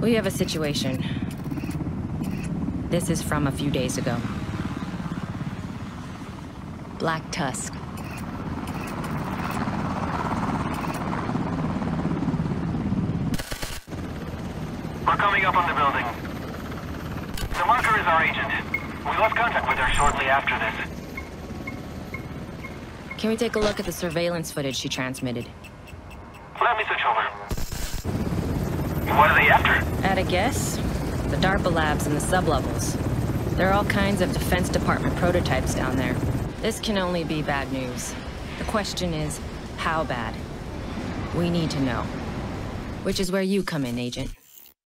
We have a situation. This is from a few days ago. Black Tusk. We're coming up on the building. The marker is our agent. We lost contact with her shortly after this. Can we take a look at the surveillance footage she transmitted? Let me switch over. What are they after? At a guess? The DARPA labs and the sublevels. There are all kinds of Defense Department prototypes down there. This can only be bad news. The question is, how bad? We need to know. Which is where you come in, Agent.